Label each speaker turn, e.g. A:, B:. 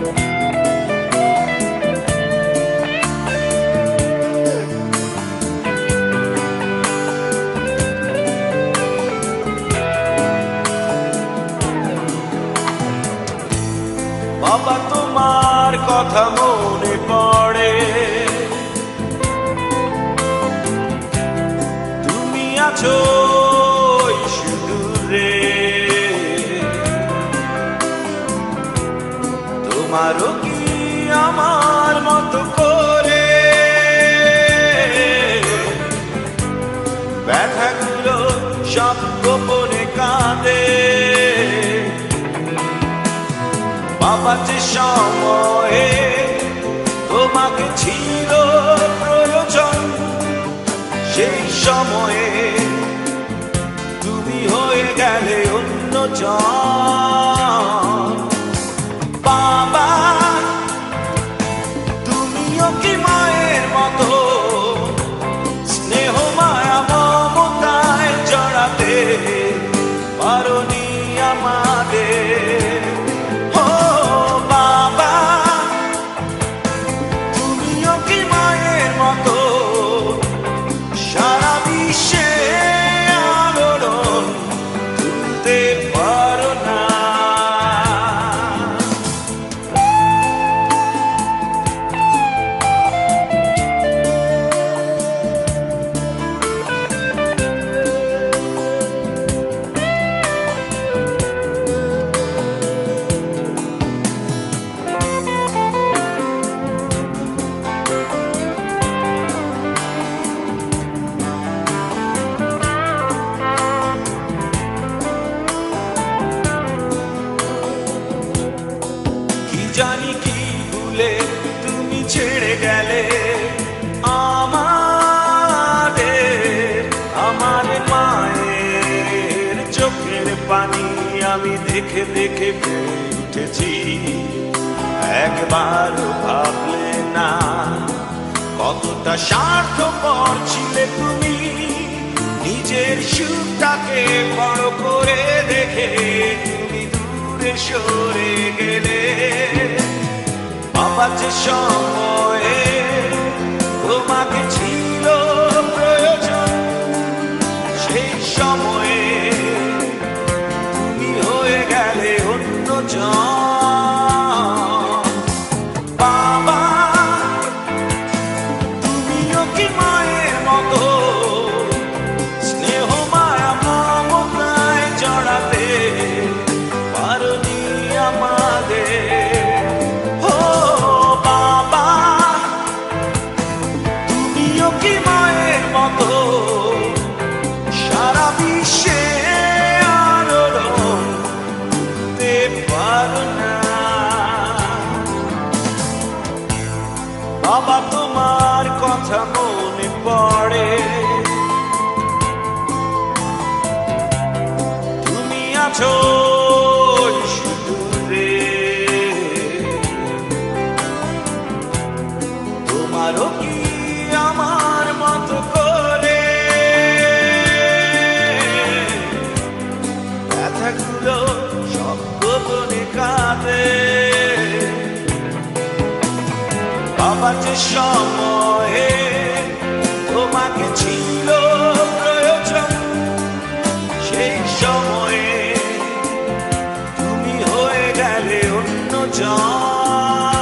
A: বাবা তোমার কথা তোমারও কি আমার মতো করে? ব্যথাগুলো সব গোপনে কাঁদে। বাবা যে সময়ে তোমাকে ছিল প্রয়োজন, সেই সময়ে তুমি হয়ে গেলে অন্য বাবা ভুলে তুমি ছেড়ে গেলে, আমাদের, আমার মায়ের চোখের পানি আমি দেখে দেখে উঠেছি একবার ভাবলে না, কতটা স্বার্থপর ছিলে তুমি, নিজের সুখটাকে বড় করে দেখে তুমি দূরে সরে গেলে। বাবা যে সময়ে কি মতো? সারা বিশ্বে না। তোমার পড়ে। তুমি তোমারও কি ব্যথাগুলো সব গোপনে কাঁদে। বাবা যে সময়ে তোমাকে ছিল প্রয়োজন, সেই সময়ে তুমি হয়ে গেলে অন্য জন